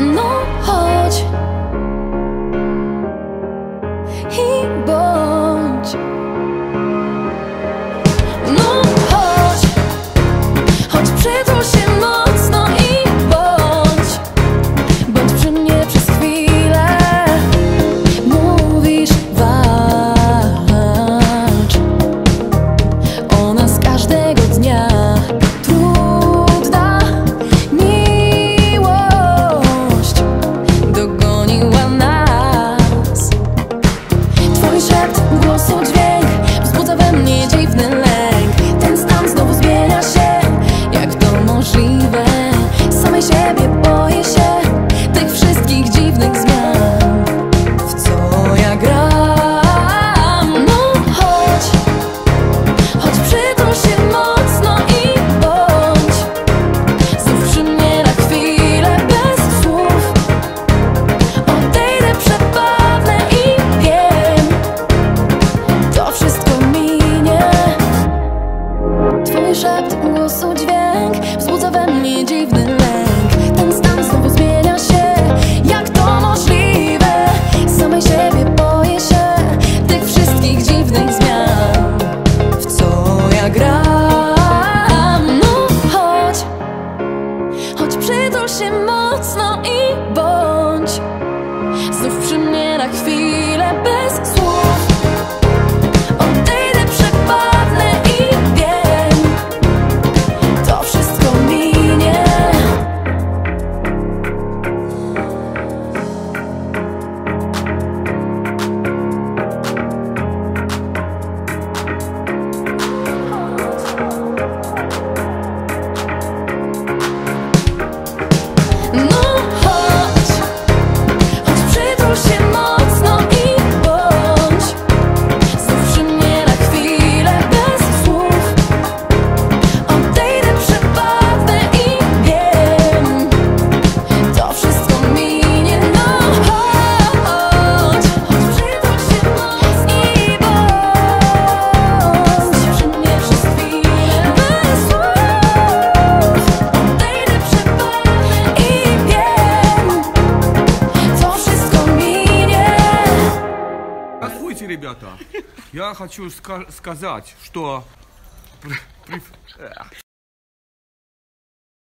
no hold Bliżej głosu dźwięk się mocno i bądź. Znów przy mnie na chwilę bez słów. Ребята, я хочу ска- сказать, что...